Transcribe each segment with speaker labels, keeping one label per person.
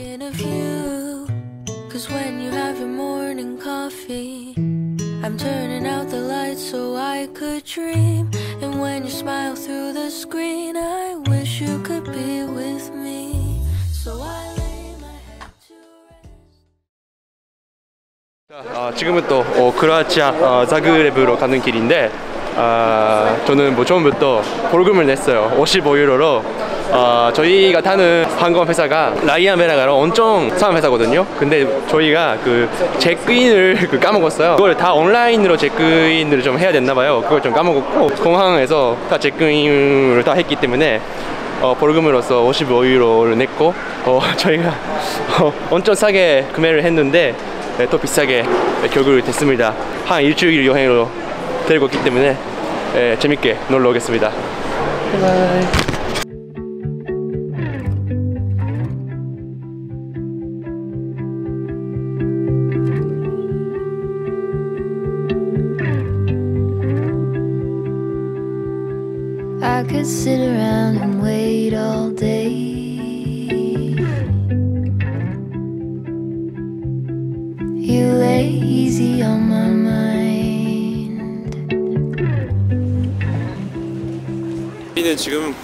Speaker 1: thinking of you. Cause when you have your morning coffee, I'm turning out the lights so I could dream. And when you smile through the screen, I wish you could be with me. So I lay my head to rest.
Speaker 2: 아, 지금은 또 어, 크로아치아 어, 자그레브로 가는 길인데 아, 저는 뭐 처음부터 벌금을 냈어요 55유로로 아, 저희가 타는 항공 회사가 라이안 베라가로 엄청 싼 회사거든요. 근데 저희가 그 체크인을 그 까먹었어요. 그걸 다 온라인으로 체크인을 좀 해야 됐나 봐요. 그걸 좀 까먹었고 공항에서 다 체크인을 다 했기 때문에 어, 벌금으로서 55유로를 냈고 어, 저희가 어, 엄청 싸게 구매를 했는데 네, 또 비싸게 결국을 됐습니다. 한 일주일 여행으로 데리고 왔기 때문에 예, 재밌게 놀러 오겠습니다. 바이바이
Speaker 1: I could sit around and wait all day. You lay easy on my mind.
Speaker 2: 우리는 지금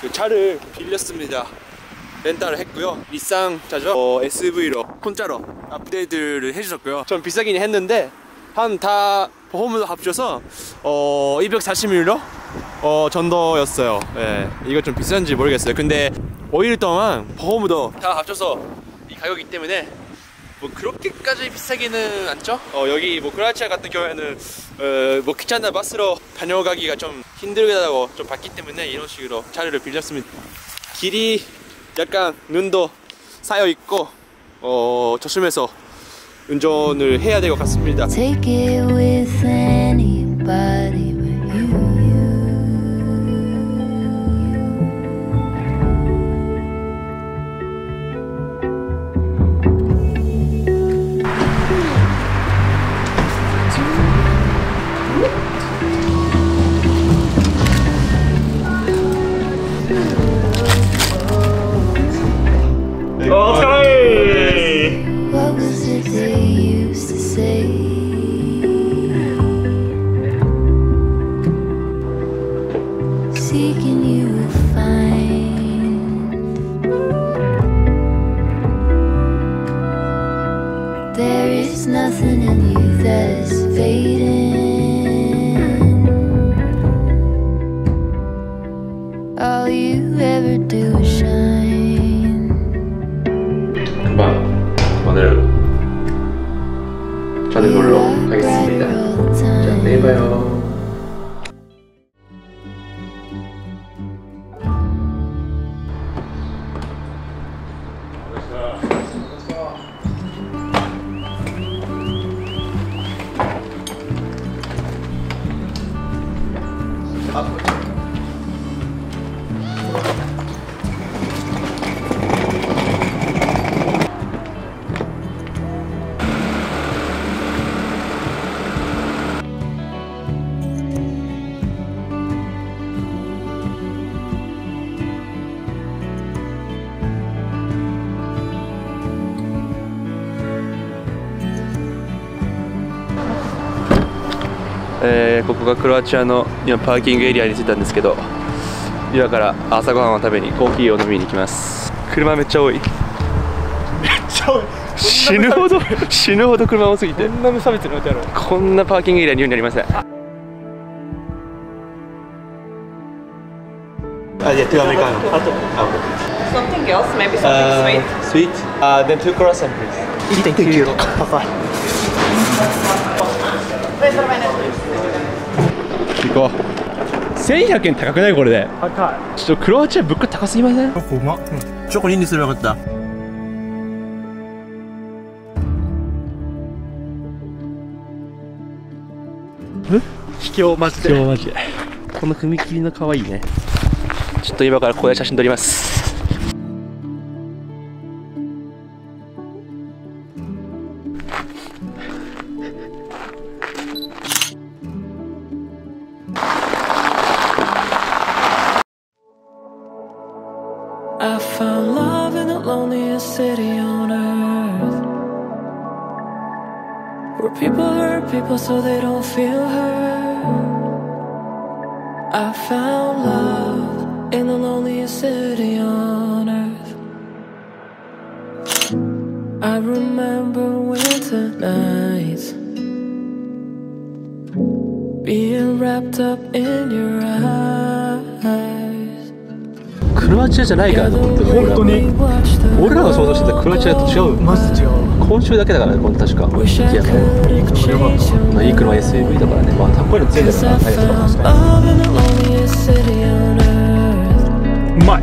Speaker 2: 그 차를 빌렸습니다. 렌탈을 했고요. 닛산 차죠. 어, SV로 공짜로 업데이트를 해주셨고요. 좀 비싸긴 했는데 한 다 보험으로 합쳐서 어 240유로 어 정도였어요. 예, 이거 좀 비싼지 모르겠어요. 근데 5일 동안 보험도 다 합쳐서 이 가격이기 때문에 뭐 그렇게까지 비싸기는 않죠? 어, 여기 뭐 크로아치아 같은 경우에는 어, 뭐 귀찮나 버스로 다녀가기가 좀 힘들다고 좀 봤기 때문에 이런 식으로 차를 빌렸습니다. 길이 약간 눈도 쌓여 있고 어, 조심해서 운전을 해야 될 것 같습니다.
Speaker 1: There is nothing in you that's fading. All you ever do is shine.
Speaker 2: 금방 오늘 저는 놀러 가겠습니다. 자, 내일 봐요. Tá Obrigado. えーここがクロアチアの今パーキングエリアに着いたんですけど今から朝ごはんを食べにコーヒーを飲みに行きます車めっちゃ多いめっちゃ多い死ぬほど死ぬほど車多すぎてこんな無差別に置いてあるこんなパーキングエリアにはなりませんあ
Speaker 3: Uh, yeah, two americano.
Speaker 4: Something else, maybe something
Speaker 3: Uh,
Speaker 4: sweet.
Speaker 3: sweet? Uh, then two croissant, please. Thank you. Bye.
Speaker 2: 行こう。1100円高くない？これで。高い。ちょっとクロアチア物価高すぎません？
Speaker 3: チョコうま、うん、チョコ2にすればよかった。
Speaker 2: 秘境マジで。秘境マジで。この踏切の可愛いね。ちょっと今からここで写真撮ります。
Speaker 5: Loneliest city on earth. Where people hurt people so they don't feel hurt. I found love in the loneliest city on earth. I remember winter nights. Being wrapped up in your eyes.
Speaker 2: クロアチアじゃないからと思って本当に。俺らが想像してたクロアチアと違うマジ違う今週だけだからねこの確か。いやまあいい車 SUV だからね。まあこういうの強いんだからタイヤとか確か
Speaker 6: うまい。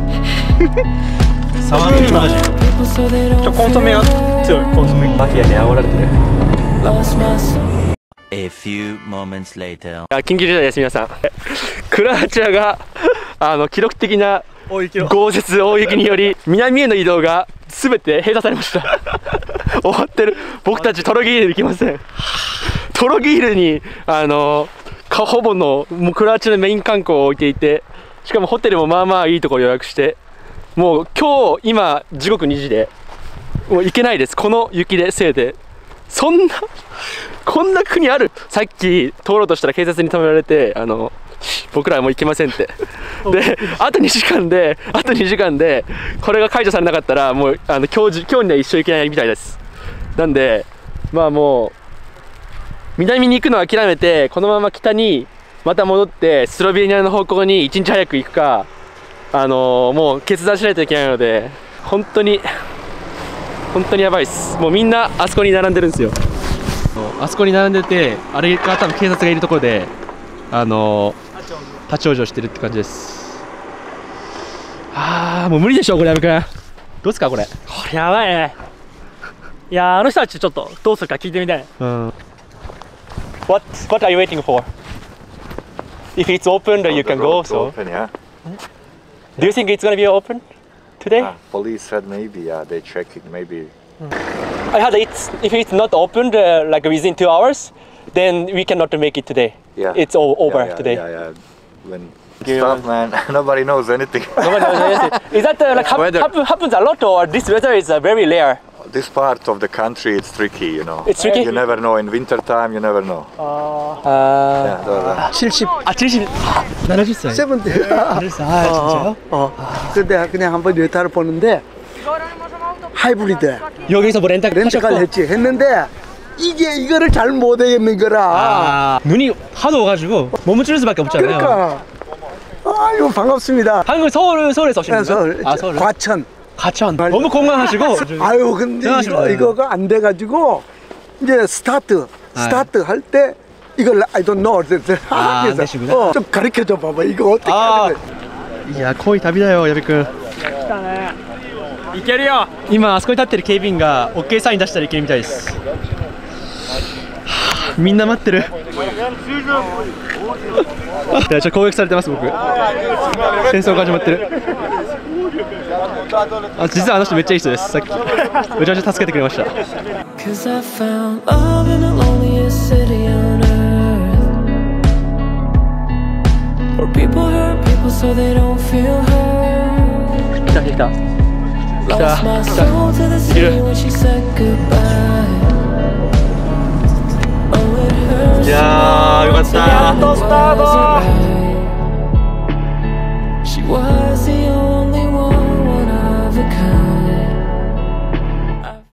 Speaker 6: 触るマジちょコンソメが強い。コンソメ
Speaker 2: マフィアに煽られてる。
Speaker 7: A few moments later.
Speaker 2: あ緊急事態です皆さん。クロアチアがあの記録的な豪雪大雪により南への移動が全て閉鎖されました。終わってる。僕たちトロギールに行きません。トロギールにあのかほぼのもうクロアチアのメイン観光を置いていてしかもホテルもまあまあいいところ予約してもう今日今時刻2時でもう行けないです。この雪でせいで。そんなこんな国ある？さっき通ろうとしたら警察に止められてあの僕らはもう行けませんって。であと2時間であと2時間でこれが解除されなかったらもうあの今日今日には一生行けないみたいです。なんでまあもう南に行くのを諦めてこのまま北にまた戻ってスロベニアの方向に1日早く行くかあのーもう決断しないといけないので本当に本当にやばいです。もうみんなあそこに並んでるんですよ。あそこに並んでてあれが多分警察がいるところであのー立ち往生してるって感じですあーもう無理でしょこれやめくんどうですかこれ
Speaker 8: これやばいねいやーあの人たちちょっとどうするか聞いてみたい
Speaker 2: うん What What are you waiting for? If it's open, then you can go. So,
Speaker 9: Open, yeah.
Speaker 2: do you think it's gonna be open today?
Speaker 9: Ah, police said maybe, yeah, they check it, maybe.
Speaker 2: I heard it's if it's not opened uh, like within two hours, then we cannot make it today.
Speaker 9: Yeah.
Speaker 2: It's all over
Speaker 9: yeah, yeah,
Speaker 2: today.
Speaker 9: Yeah, yeah. When stuff, man, nobody knows anything.
Speaker 2: Nobody knows anything. Is that uh, like hap-
Speaker 6: Weather.
Speaker 2: happen, happens a lot, or this weather is uh, very rare?
Speaker 9: this part of the country, it's tricky, you know.
Speaker 2: It's tricky?
Speaker 9: You never know. In winter time, you never know.
Speaker 2: Uh,
Speaker 9: Yeah, the-
Speaker 6: 70
Speaker 2: 아, 70, 70살.
Speaker 6: 세븐데
Speaker 2: 70살. 아, 진짜요?
Speaker 6: 어, 근데 그냥 한번 레타를 보는데 하이브리드
Speaker 2: 여기서 뭐 렌탈
Speaker 6: 렌트카를
Speaker 2: 하셨고?
Speaker 6: 했지 했는데 이게 이거를 잘 못하겠는 거라
Speaker 2: 아, 눈이 하도 오가지고 몸을 찌를 수밖에 없잖아요.
Speaker 6: 그러니까 아유 반갑습니다
Speaker 2: 한국 서울 서울에서 오신
Speaker 6: 그래서
Speaker 2: 거예요? 아 서울.
Speaker 6: 과천
Speaker 2: 가천. 너무 건강하시고.
Speaker 6: 아유 근데
Speaker 2: 대단하시네요.
Speaker 6: 이거, 이거가 안 돼가지고 이제 스타트 스타트 할 때 이걸 I don't know
Speaker 2: 아, 안
Speaker 6: 그래서
Speaker 2: 되시구나.
Speaker 6: 어, 좀 가르쳐 줘 봐봐 이거 어떻게
Speaker 2: 아.
Speaker 6: 하는 거야
Speaker 2: いや恋旅だよ矢部君
Speaker 8: いけるよ
Speaker 2: 今あそこに立ってる警備員が OK サイン出したらいけるみたいですはあ みんな待ってる。いやちょっと攻撃されてます僕。戦争が始まってる。あ実はあの人めっちゃいい人です。さっき。めちゃめちゃ助けてくれました。
Speaker 5: Cause I found love in the loneliest city on earth.
Speaker 2: いやーよかった。
Speaker 5: やっとスタート。